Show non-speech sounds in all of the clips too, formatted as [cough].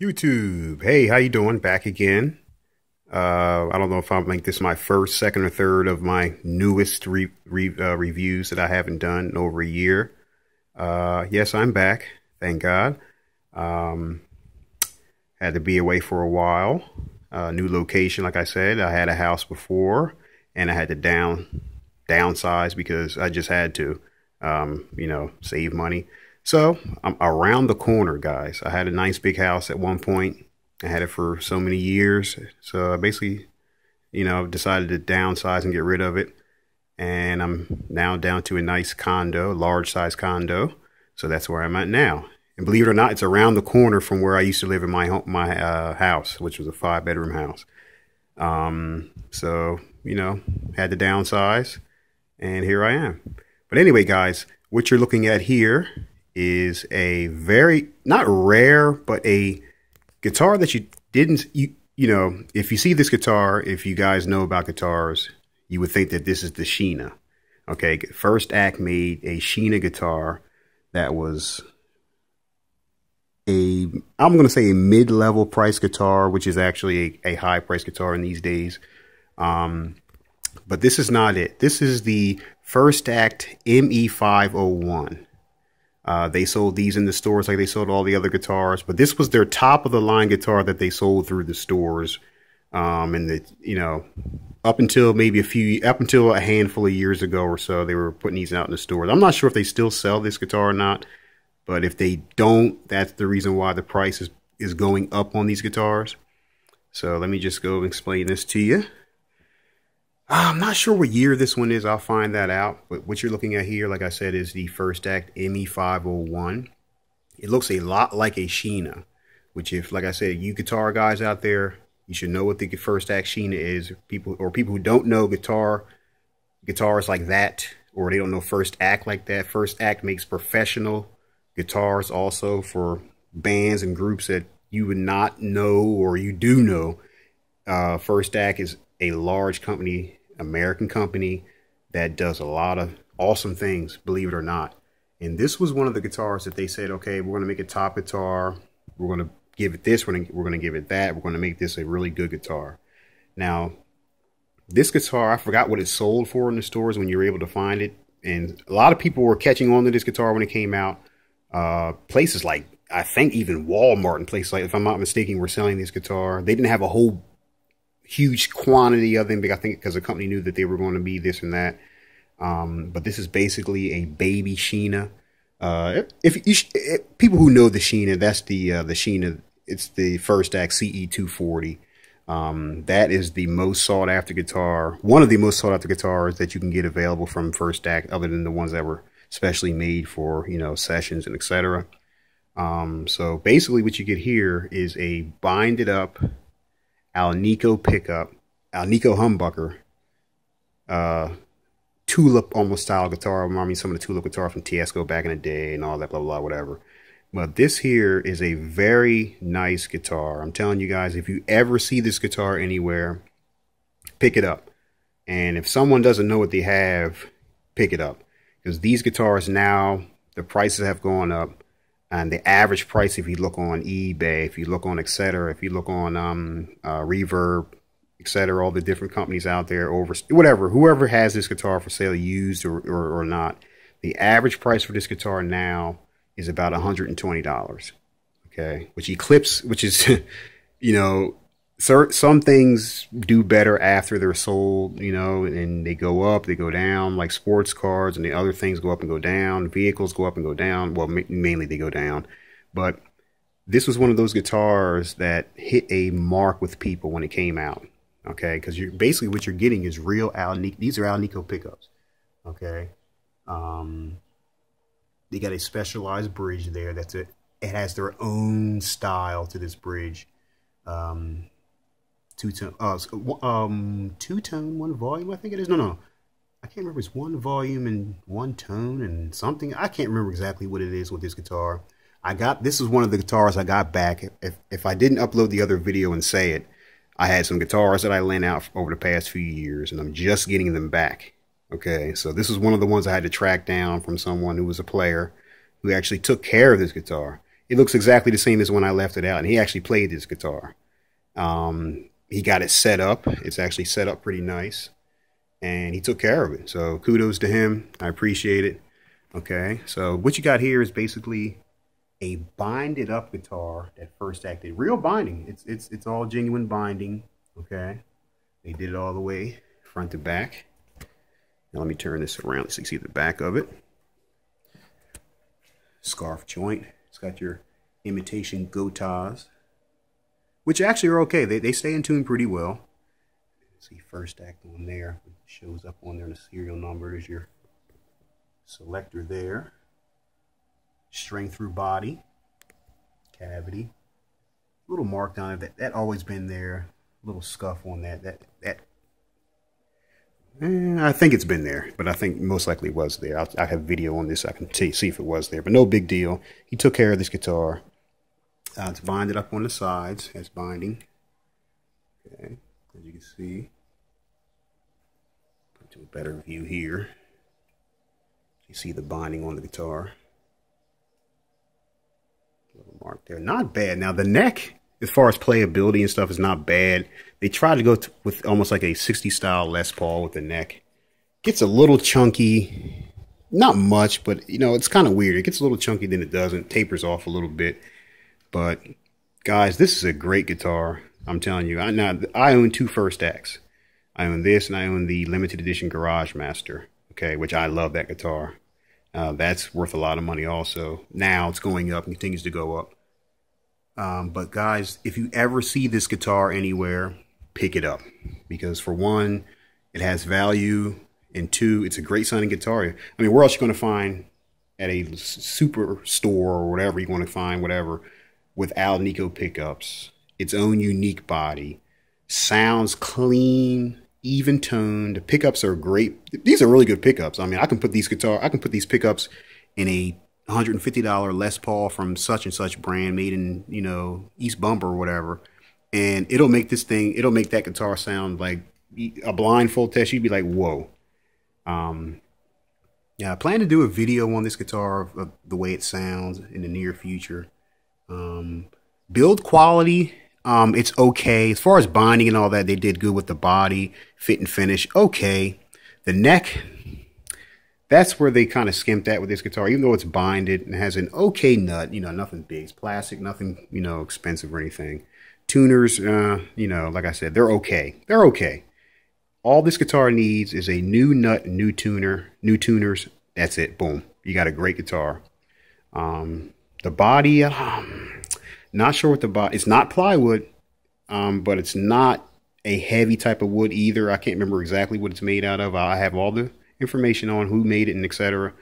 YouTube. Hey, how you doing? Back again. Uh, I don't know if I'll make this my first, second, or third of my newest re re uh, reviews that I haven't done in over a year. Uh, yes, I'm back. Thank God. Um, had to be away for a while. Uh, new location, like I said. I had a house before, and I had to down downsize because I just had to, um, you know, save money. So I'm around the corner, guys. I had a nice big house at one point. I had it for so many years. So I basically, you know, decided to downsize and get rid of it. And I'm now down to a nice condo, large size condo. So that's where I'm at now. And believe it or not, it's around the corner from where I used to live in my home, my uh, house, which was a five bedroom house. Um, so, you know, had to downsize and here I am. But anyway, guys, what you're looking at here is a very not rare, but a guitar that you didn't you you know if you see this guitar, if you guys know about guitars, you would think that this is the Sheena. Okay, first act made a Sheena guitar that was a I'm going to say a mid-level price guitar, which is actually a, a high price guitar in these days. Um, but this is not it. This is the first act ME501. Uh, they sold these in the stores like they sold all the other guitars, but this was their top of the line guitar that they sold through the stores. Um, and the, you know, up until maybe a few, up until a handful of years ago or so, they were putting these out in the stores. I'm not sure if they still sell this guitar or not, but if they don't, that's the reason why the price is, is going up on these guitars. So let me just go explain this to you. I'm not sure what year this one is. I'll find that out. But what you're looking at here, like I said, is the first act ME501. It looks a lot like a Sheena, which if, like I said, you guitar guys out there, you should know what the first act Sheena is. People or people who don't know guitar, guitars like that, or they don't know first act like that. First act makes professional guitars also for bands and groups that you would not know or you do know. Uh, first act is a large company American company that does a lot of awesome things, believe it or not. And this was one of the guitars that they said, okay, we're going to make a top guitar. We're going to give it this. We're going to, give it that. We're going to make this a really good guitar. Now, this guitar, I forgot what it sold for in the stores when you were able to find it. And a lot of people were catching on to this guitar when it came out. Uh, places like, I think even Walmart and places like, if I'm not mistaken, were selling this guitar. They didn't have a whole huge quantity of them. I think because the company knew that they were going to be this and that. Um, but this is basically a baby Sheena. Uh, if, if, people who know the Sheena, that's the uh, the Sheena. It's the first act CE 240. Um, that is the most sought after guitar, one of the most sought after guitars that you can get available from First Act, other than the ones that were specially made for you know sessions and etc. Um, so basically, what you get here is a binded up Alnico pickup, Alnico humbucker, uh, tulip almost style guitar. I mean, some of the tulip guitar from Teisco back in the day and all that, blah, blah, blah, whatever. But this here is a very nice guitar. I'm telling you guys, if you ever see this guitar anywhere, pick it up. And if someone doesn't know what they have, pick it up. Because these guitars now, the prices have gone up and the average price if you look on ebay if you look on etc if you look on um, uh, reverb etc all the different companies out there over whatever whoever has this guitar for sale used or, or, or not the average price for this guitar now is about $120 okay which eclipse which is [laughs] you know some things do better after they're sold, you know, and they go up, they go down, like sports cars, and the other things go up and go down. Vehicles go up and go down. Well, mainly they go down. But this was one of those guitars that hit a mark with people when it came out. Okay, because you're basically what you're getting is real Al. These are Alnico pickups. Okay, um, they got a specialized bridge there. That's it. It has their own style to this bridge. Um, two tone, uh, um, two tone, one volume. I think it is. No, no, I can't remember. It's one volume and one tone and something. I can't remember exactly what it is with this guitar. I got this is one of the guitars I got back. If if I didn't upload the other video and say it, I had some guitars that I lent out over the past few years, and I'm just getting them back. Okay, so this is one of the ones I had to track down from someone who was a player who actually took care of this guitar. it looks exactly the same as when I left it out. And he actually played this guitar. Um, he got it set up. It's actually set up pretty nice. And he took care of it. So kudos to him. I appreciate it. Okay, so what you got here is basically a binded up guitar that first acted. Real binding. It's it's it's all genuine binding. Okay. They did it all the way front to back. Now let me turn this around so you see the back of it. Scarf joint. It's got your imitation Gotohs, which actually are okay. They, they stay in tune pretty well. See first act on there. It shows up on there the serial number. is your selector there. String through body. Cavity. Little mark on it. That, that always been there. Little scuff on that. That that Eh, I think it's been there, but I think most likely was there. I'll, I have video on this. I can see if it was there, but no big deal. He took care of this guitar. Uh, it's binded up on the sides as binding. Okay, as you can see. Put to a better view here. You see the binding on the guitar. Little mark there. Not bad. Now the neck as far as playability and stuff is not bad. They try to go to, with almost like a 60 style Les Paul with the neck. Gets a little chunky, not much, but you know, it's kind of weird. It gets a little chunky, then it doesn't. Tapers off a little bit. But guys, this is a great guitar. I'm telling you. I now I own two first acts. I own this and I own the limited edition Garage Master. Okay, which I love that guitar. Uh, that's worth a lot of money also. Now it's going up and continues to go up. Um, but guys, if you ever see this guitar anywhere, pick it up because for one, it has value, and two, it's a great sounding guitar. I mean, where else are you going to find at a super store or whatever you want to find, whatever, with Alnico pickups, its own unique body, sounds clean, even toned. The pickups are great. These are really good pickups. I mean, I can put these guitar, I can put these pickups in a $150 Les Paul from such and such brand made in, you know, East Bumper or whatever. And it'll make this thing, it'll make that guitar sound like a blindfold test. You'd be like, whoa. Um, yeah, I plan to do a video on this guitar of, of the way it sounds in the near future. Um, build quality, um, it's okay. As far as binding and all that, they did good with the body, fit and finish. Okay. The neck, that's where they kind of skimped at with this guitar, even though it's binded and has an okay nut, you know, nothing big. It's plastic, nothing, you know, expensive or anything. Tuners, uh, you know, like I said, they're okay. They're okay. All this guitar needs is a new nut, new tuner, new tuners. That's it. Boom. You got a great guitar. Um, the body, um, not sure what the body, it's not plywood, um, but it's not a heavy type of wood either. I can't remember exactly what it's made out of. I have all the information on who made it and etc.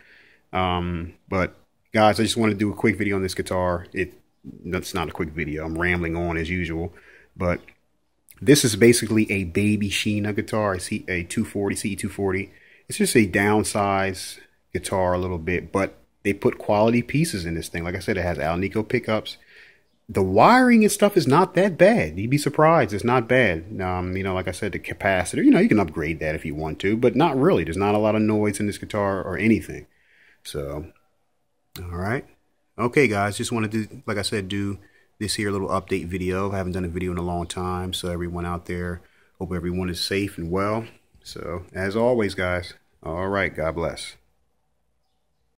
Um, but guys, I just want to do a quick video on this guitar. It that's not a quick video. I'm rambling on as usual, but this is basically a baby Sheena guitar, a, C, a 240 CE240. It's just a downsize guitar a little bit, but they put quality pieces in this thing. Like I said, it has Alnico pickups the wiring and stuff is not that bad. You'd be surprised. It's not bad. Um, you know, like I said, the capacitor, you know, you can upgrade that if you want to, but not really. There's not a lot of noise in this guitar or anything. So, all right. Okay, guys, just wanted to, like I said, do this here little update video. I haven't done a video in a long time. So everyone out there, hope everyone is safe and well. So as always, guys, all right, God bless.